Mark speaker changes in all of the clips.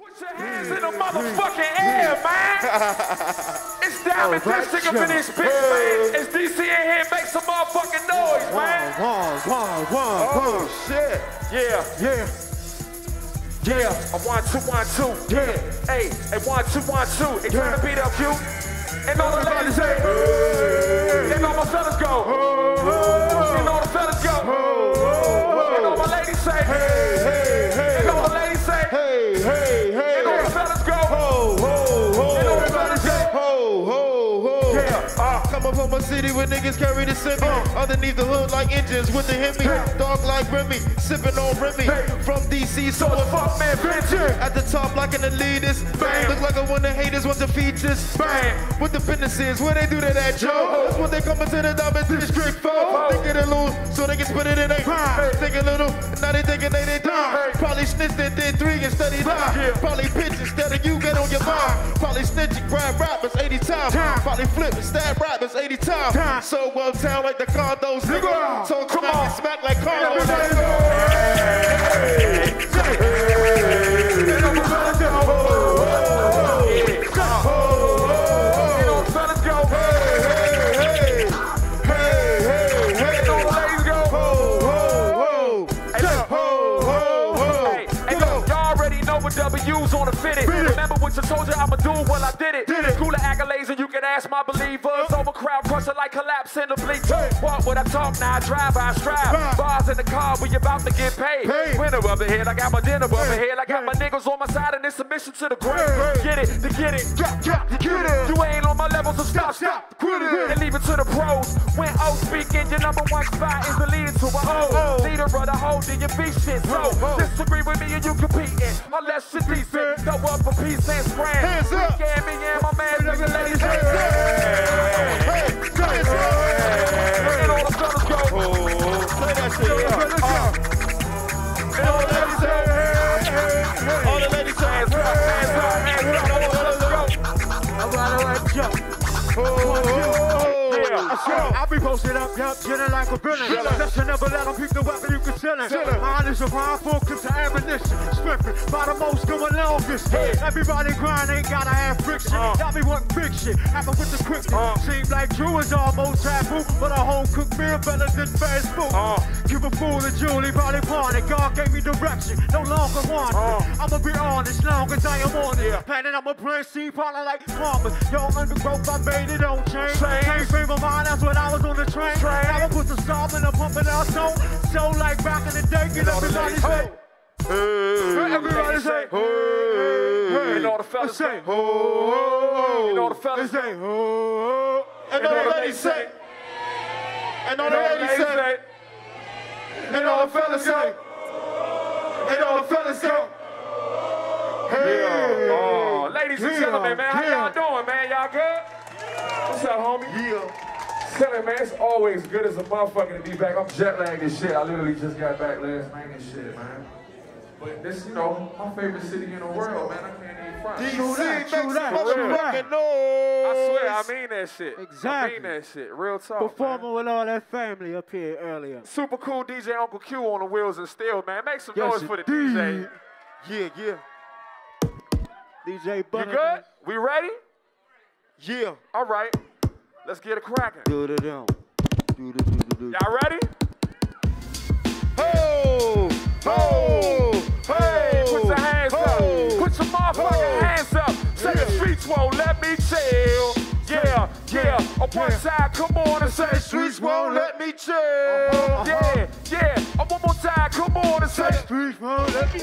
Speaker 1: Put your hands in the motherfucking air, man. it's Diamond
Speaker 2: Alright,
Speaker 1: District up in this bitch, man. It's DC in here. Make some motherfucking noise, man.
Speaker 2: One, one, one, oh, one.
Speaker 3: Oh shit.
Speaker 1: Yeah,
Speaker 2: Yeah,
Speaker 1: yeah. A one, two, one, two.
Speaker 2: yeah.
Speaker 1: Hey, hey, one, two, one, two. Hey, turn the beat up, you. And all the ladies say, and all my fellas go. And uh.
Speaker 3: Coming city where niggas carry the semi. Underneath the hood like engines with the Hemi. Dog like Remy, sipping on Remy. From DC, so
Speaker 1: it's fuck man.
Speaker 3: At the top like an elitist.
Speaker 1: Bam.
Speaker 3: Look like I want the haters want to feed us.
Speaker 1: Bam.
Speaker 3: With the businesses, where they do that at, Joe. That's when they come into the diamond district for. They get a little, so they can spit it in their
Speaker 1: Hey.
Speaker 3: Think a little, now they thinking they did
Speaker 1: Hey.
Speaker 3: Probably snitched and did three and studied nine.
Speaker 1: Yeah.
Speaker 3: Probably pitch instead of you get on your mind. Probably snitch and grab rappers 80 times.
Speaker 1: Time.
Speaker 3: Probably flip and stab rappers 80 times.
Speaker 1: Time.
Speaker 3: So well town like the condos, nigga. So
Speaker 1: Come
Speaker 3: smack
Speaker 1: on.
Speaker 3: and smack like condos.
Speaker 1: Everybody
Speaker 3: nigga.
Speaker 1: go. And all the fellas go. Yeah. And all the fellas go.
Speaker 3: Hey, hey, hey, hey.
Speaker 1: And all the ladies go.
Speaker 3: Ho, ho, ho.
Speaker 1: Hey, look.
Speaker 3: Ho, ho, ho.
Speaker 1: Hey, hey, look, y'all already know what W's on the fitted. What you told you I'ma do? Well, I did it.
Speaker 3: Did it.
Speaker 1: School of accolades, and you can ask my believers. Over crowd crusher like collapse in the bleacher. Walk when I talk, now I drive, I strive.
Speaker 3: Drive.
Speaker 1: Bars in the car, we about to get paid.
Speaker 3: Paid.
Speaker 1: Winner of the head, I got my dinner of the
Speaker 3: Hey.
Speaker 1: head. I got my niggas on my side, and it's submission to the grave.
Speaker 3: Hey.
Speaker 1: Get it, to get it.
Speaker 3: Get, get, to get it.
Speaker 1: You ain't on my level, so stop, stop,
Speaker 3: Quit it.
Speaker 1: And leave it to the pros. When O speaking, your number one spot is the leader to a O.
Speaker 3: Oh. oh.
Speaker 1: Leader of the whole, you be shit. So,
Speaker 3: Oh, oh.
Speaker 1: disagree with me and you competing. Unless you're decent. Go up for peace and spread.
Speaker 3: Hands up.
Speaker 1: Weekend, me and my man, nigga, ladies,
Speaker 3: Hey,
Speaker 1: hands up.
Speaker 3: hey, hands
Speaker 2: I be posted up, yup, chillin' like a villain. Let's never let them peek the weapon you can concealin'.
Speaker 3: Chillin'.
Speaker 2: Mine is a fine full clips of ammunition. Stripping by the most the longest. Everybody grind ain't gotta have friction.
Speaker 1: Uh.
Speaker 2: Y'all be wanting big shit. Happen with the quickness.
Speaker 1: Uh.
Speaker 2: Seem like Drew is almost taboo, but a home cooked meal better than fast food.
Speaker 1: Uh.
Speaker 2: Fool a Julie body party. God gave me direction, no longer wanted.
Speaker 1: Uh.
Speaker 2: I'ma be honest, long as I am on it.
Speaker 1: Yeah.
Speaker 2: Planning I'm a prince, see, probably like farmers. Yo, undergrowth, I made it, don't change.
Speaker 1: Change.
Speaker 2: Can't frame my mind, that's when I was on the train.
Speaker 1: Train.
Speaker 2: Now I put the storm in the pump and I so, so like back in the day, get
Speaker 1: the
Speaker 2: everybody say.
Speaker 3: hey,
Speaker 2: Everybody say,
Speaker 3: hey,
Speaker 1: And all the fellas
Speaker 2: say,
Speaker 3: oh,
Speaker 1: And all the fellas
Speaker 2: say, oh.
Speaker 3: and all the ladies say, and all the ladies say, and all the fellas say, and all the fellas say, hey,
Speaker 1: Oh, ladies and
Speaker 2: Yeah,
Speaker 1: gentlemen, man, how y'all doing, man? Y'all good? What's up, homie?
Speaker 3: yeah.
Speaker 1: Tell me, man, it's always good as a motherfucker to be back. I'm jet lagged and shit. I literally just got back last night and shit, man. But this, you know, my favorite city in the world, man. I can't front.
Speaker 3: DC
Speaker 2: True that,
Speaker 3: makes
Speaker 2: true that,
Speaker 3: motherfucking
Speaker 2: true
Speaker 3: noise.
Speaker 1: I swear, I mean that shit. I
Speaker 2: Exactly.
Speaker 1: mean that shit. Real talk.
Speaker 2: Performing
Speaker 1: Man.
Speaker 2: with all that family up here earlier.
Speaker 1: Super cool DJ Uncle Q on the wheels and steel, man. Make some
Speaker 2: Yes,
Speaker 1: noise for the
Speaker 2: indeed.
Speaker 1: DJ.
Speaker 3: Yeah, yeah,
Speaker 2: DJ
Speaker 1: You
Speaker 2: Butter.
Speaker 1: good? We ready?
Speaker 3: yeah.
Speaker 1: All right. Let's get it cracking.
Speaker 2: Do the do. Do the do the do.
Speaker 1: Y'all ready? On one side, come on and say the streets won't let me chill. Yeah, yeah. On one more time, come on and say.
Speaker 2: Streets won't let me.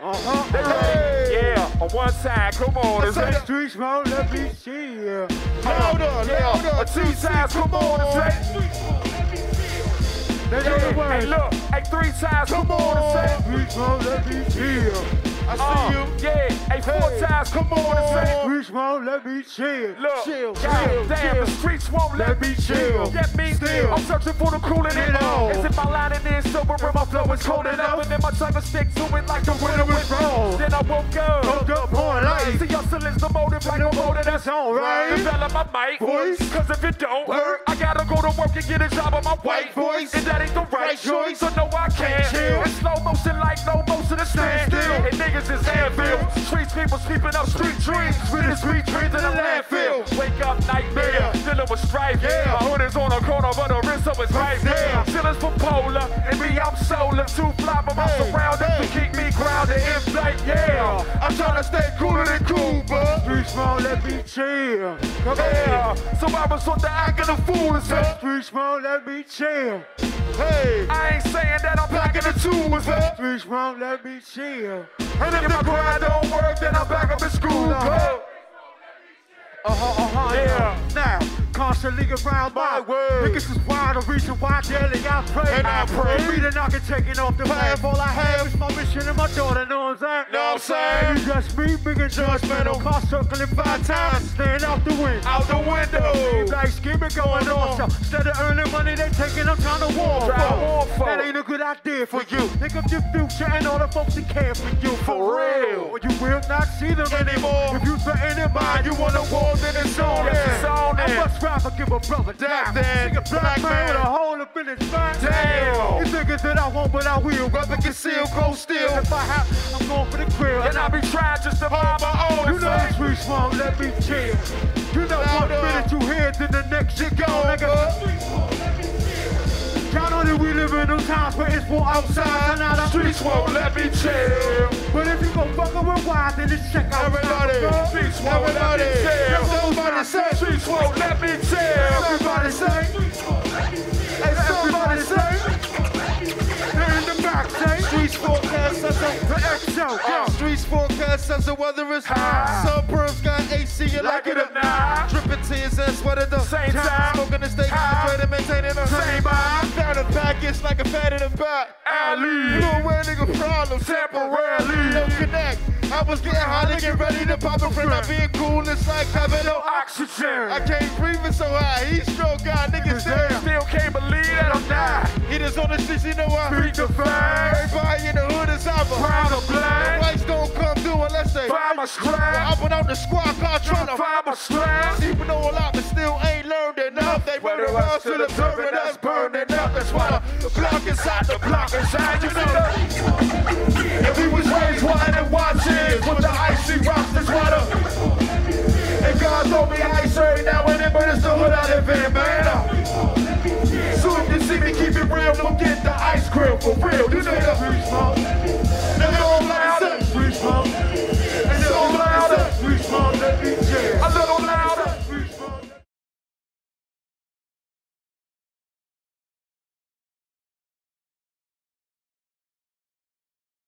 Speaker 2: Uh-huh.
Speaker 1: Hey, yeah. On one side, come on and say.
Speaker 2: Streets won't let me ya.
Speaker 3: Hold on,
Speaker 1: Yeah,
Speaker 3: hold on.
Speaker 1: on two times, come on and say.
Speaker 2: They know the
Speaker 1: Yeah, hey, look, hey, three times, come on and say.
Speaker 2: Streets won't let me see ya.
Speaker 3: I see
Speaker 1: Uh,
Speaker 3: you.
Speaker 1: yeah, hey, four
Speaker 3: Hey.
Speaker 1: times, come on and say.
Speaker 2: Streets won't let me chill.
Speaker 1: Look,
Speaker 3: Chill,
Speaker 1: God
Speaker 3: chill,
Speaker 1: damn,
Speaker 3: chill.
Speaker 1: the streets won't let me chill. Get me
Speaker 3: Still.
Speaker 1: I'm searching for the cool in it all. Is it my line and then sober and my flow is cold enough? And then my tongue will stick to it like the winter was wrong. Then I woke up.
Speaker 2: Woke up on light.
Speaker 1: See, hustle is the motive like a motor that's
Speaker 2: all right.
Speaker 1: Develop my mic.
Speaker 3: Voice.
Speaker 1: Cause if it don't,
Speaker 3: Work.
Speaker 1: I gotta go to work and get a job on my white voice. And that ain't the right choice, so no, I can't chill. Slow motion like no motion to stand still. And niggas is anvil. Streets people sweeping up street dreams. With the sweet dreams in the landfill. Wake up nightmare, dealing with strife. My hood is on the corner, but the wrist up is right there. Chillers for polar, and me I'm solar. Too fly, but my surroundings to keep me grounded in flight. Yeah, I'm trying to stay cooler than cool, but
Speaker 2: won't let me chill. Come
Speaker 1: yeah. So I was on the act of the fool
Speaker 2: Streets won't let me chill.
Speaker 3: Hey,
Speaker 1: I ain't saying that I'm back in the tools, huh?
Speaker 2: Streets won't let me chill.
Speaker 1: And if my grind don't work, then I'm back up in school. huh?
Speaker 2: Uh-huh, uh-huh,
Speaker 1: Yeah.
Speaker 2: Now, constantly around my
Speaker 3: My word.
Speaker 2: Niggas is wild, the reason why daily I pray.
Speaker 3: And I pray.
Speaker 2: Me the knocker taking off the
Speaker 3: Path.
Speaker 2: All I have is my mission and my daughter, know what I'm saying?
Speaker 3: Know what I'm saying?
Speaker 2: And you just me, big and judgmental. Car circling five times, staying out the wind.
Speaker 1: Out the window.
Speaker 2: Like skimming going on. So instead of earning money, they taking up time to war.
Speaker 1: Try to war.
Speaker 2: That ain't a good idea for you. Think of your future and all the folks that care for you.
Speaker 1: For real.
Speaker 2: You will not see them
Speaker 3: Anymore.
Speaker 2: If you threaten
Speaker 3: mind you wanna war, then it's on
Speaker 1: Yes, it's on
Speaker 2: I
Speaker 1: there.
Speaker 2: Must rather give a brother down.
Speaker 3: then,
Speaker 2: Nigga, black
Speaker 3: black
Speaker 2: man with a hole up in his back.
Speaker 1: Damn.
Speaker 2: You niggas that I won't, but I will.
Speaker 3: Rubber conceal, cold steel.
Speaker 2: If I have, I'm going for the grill.
Speaker 1: And I'll be trying just to mind my own.
Speaker 2: You know the streets won't let me chill. You know one minute you here, then the next you go,
Speaker 3: Go,
Speaker 2: nigga. Count on it, we live in those times where it's war outside. And now the
Speaker 1: Streets won't let me chill.
Speaker 2: But if you with wild, then it's check out.
Speaker 3: Everybody,
Speaker 1: Streets won't let me
Speaker 3: everybody,
Speaker 1: chill.
Speaker 3: somebody say,
Speaker 1: Streets won't let me chill.
Speaker 2: Everybody say,
Speaker 3: hey, somebody Streets forecast as the
Speaker 2: the XO.
Speaker 3: Streets forecast says the weather is high.
Speaker 1: High.
Speaker 3: Suburbs got AC, you like, it or not? Dripping tears and sweating the
Speaker 1: Same time.
Speaker 3: Smoking to stay hydrated, maintaining a
Speaker 1: Same mind.
Speaker 3: Found a package like a fat in the back.
Speaker 1: Ali.
Speaker 3: You don't wear nigga problems
Speaker 1: Temporarily.
Speaker 3: No connect. I was getting high to get ready to pop a friend. Not being cool, it's like having no
Speaker 1: Oxygen.
Speaker 3: I can't breathe it so high. He stroke got niggas there.
Speaker 1: Still can't believe that I'm dying.
Speaker 3: He just on the streets, you know I
Speaker 1: Speak the facts.
Speaker 3: Everybody in the hood is out.
Speaker 1: Proud of black.
Speaker 3: Whites don't come through unless they.
Speaker 1: Find my
Speaker 3: Well,
Speaker 1: strap.
Speaker 3: I went out the squad car trying to
Speaker 1: Find my strap.
Speaker 3: People know a lot, but still ain't learned enough. They run around till the turban that's burning up. That's why the block inside the block inside. You know
Speaker 1: for real. You know the